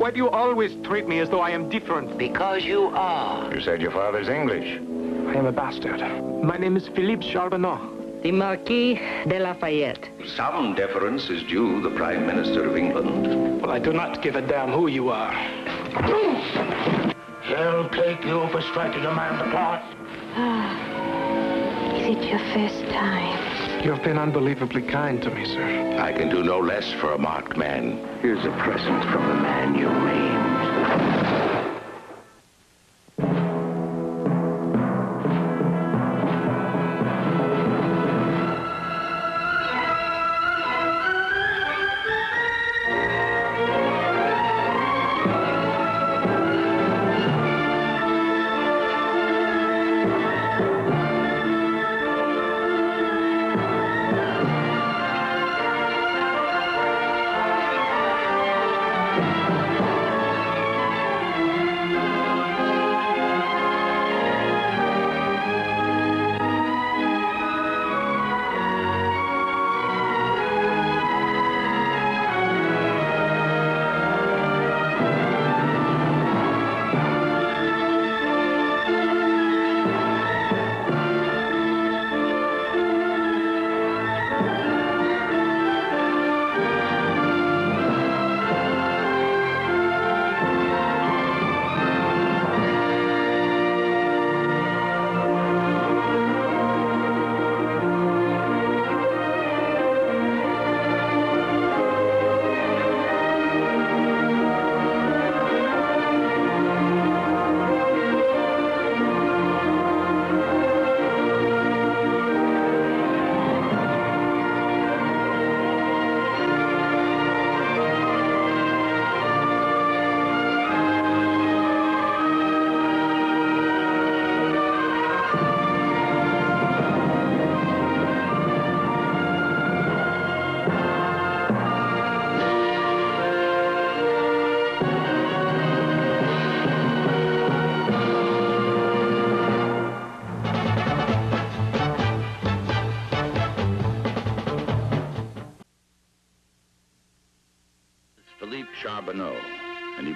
Why do you always treat me as though I am different? Because you are. You said your father's English. I am a bastard. My name is Philippe Charbonneau. The Marquis de Lafayette. Some deference is due the Prime Minister of England. Well, I do not give a damn who you are. He'll take you for striking a man to apart. Ah, is it your first time? You have been unbelievably kind to me, sir. I can do no less for a marked man. Here's a present from the man you maimed.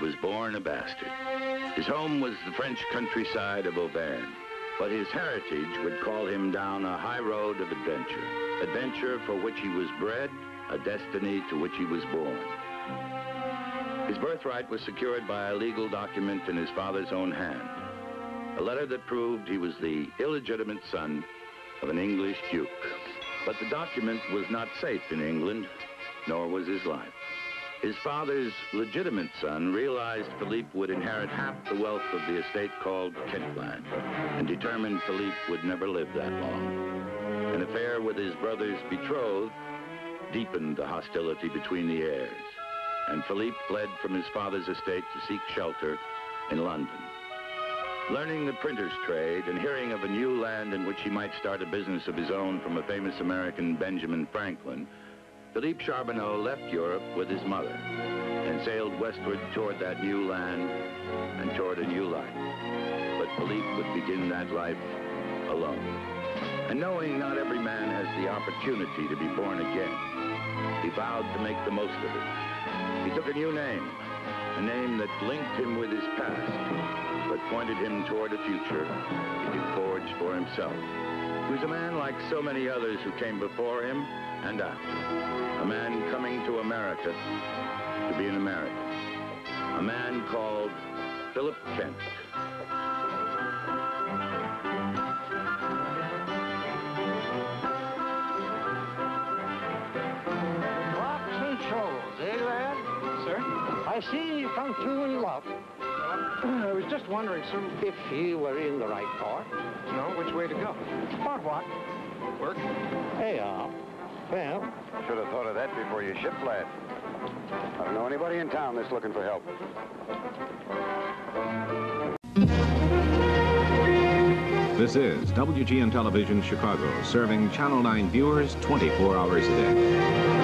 Was born a bastard. His home was the French countryside of Auvergne, but his heritage would call him down a high road of adventure. Adventure for which he was bred, a destiny to which he was born. His birthright was secured by a legal document in his father's own hand. A letter that proved he was the illegitimate son of an English duke. But the document was not safe in England, nor was his life. His father's legitimate son realized Philippe would inherit half the wealth of the estate called Kentland, and determined Philippe would never live that long. An affair with his brother's betrothed deepened the hostility between the heirs, and Philippe fled from his father's estate to seek shelter in London. Learning the printer's trade and hearing of a new land in which he might start a business of his own from a famous American Benjamin Franklin, Philippe Charbonneau left Europe with his mother and sailed westward toward that new land and toward a new life. But Philippe would begin that life alone. And knowing not every man has the opportunity to be born again, he vowed to make the most of it. He took a new name, a name that linked him with his past, but pointed him toward a future he could forge for himself. He was a man like so many others who came before him and after. A man coming to America to be an American. A man called Philip Kent. Rocks and shoals, eh, lad? Sir? I see you come through in luck. I was just wondering, sir. If he were in the right port. No, which way to go? Port what? Work? Hey, uh, well, Should have thought of that before you shipped, lad. I don't know anybody in town that's looking for help. This is WGN Television Chicago, serving Channel 9 viewers 24 hours a day.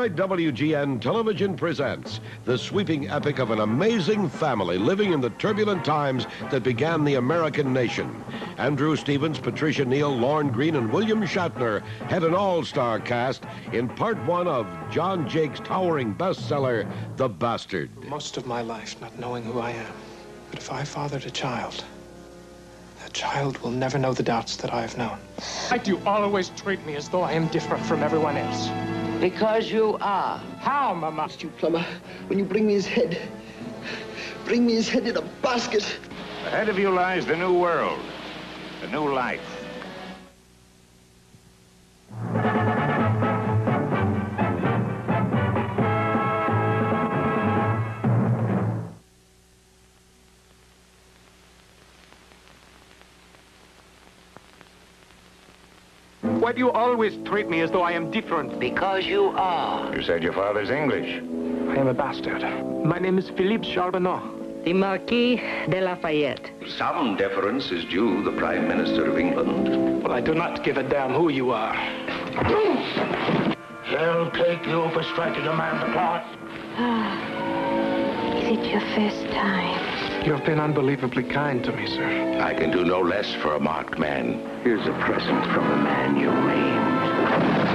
Tonight, WGN Television presents the sweeping epic of an amazing family living in the turbulent times that began the American nation. Andrew Stevens, Patricia Neal, Lorne Greene, and William Shatner had an all-star cast in part one of John Jakes' towering bestseller, The Bastard. Most of my life not knowing who I am. But if I fathered a child, that child will never know the doubts that I have known. Why do you always treat me as though I am different from everyone else? Because you are. How, Mama? You plumber, when you bring me his head, bring me his head in a basket. Ahead of you lies the new world, the new life. Why do you always treat me as though I am different? Because you are. You said your father's English. I am a bastard. My name is Philippe Charbonneau. The Marquis de Lafayette. Some deference is due the Prime Minister of England. Well, I do not give a damn who you are. They'll take you for striking a man the Ah, Is it your first time? You have been unbelievably kind to me, sir. I can do no less for a marked man. Here's a present from the man you maimed.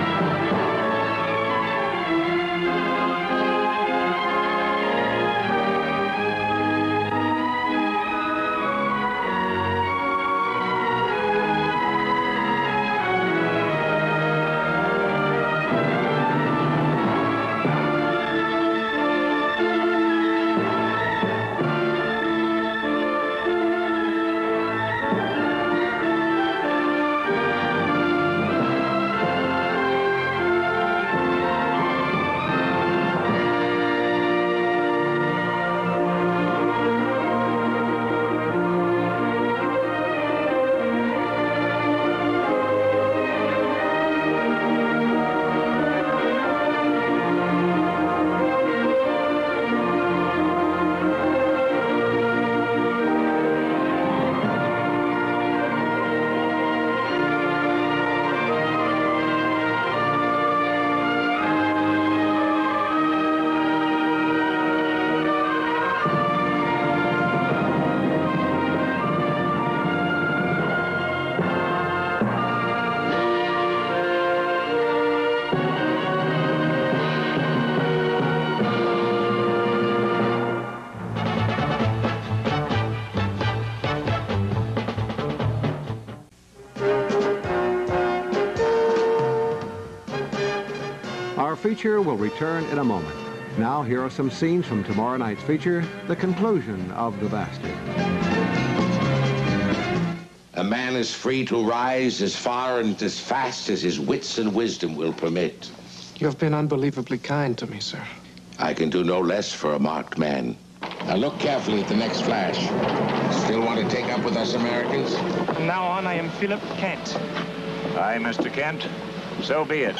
Our feature will return in a moment. Now, here are some scenes from tomorrow night's feature, the conclusion of The Bastard. A man is free to rise as far and as fast as his wits and wisdom will permit. You have been unbelievably kind to me, sir. I can do no less for a marked man. Now look carefully at the next flash. Still want to take up with us Americans? From now on, I am Philip Kent. Aye, Mr. Kent. So be it.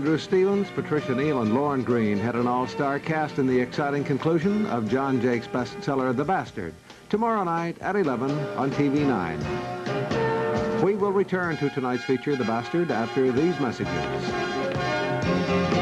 Andrew Stevens, Patricia Neal, and Lorne Greene had an all-star cast in the exciting conclusion of John Jakes' bestseller, The Bastard, tomorrow night at 11 on TV9. We will return to tonight's feature, The Bastard, after these messages.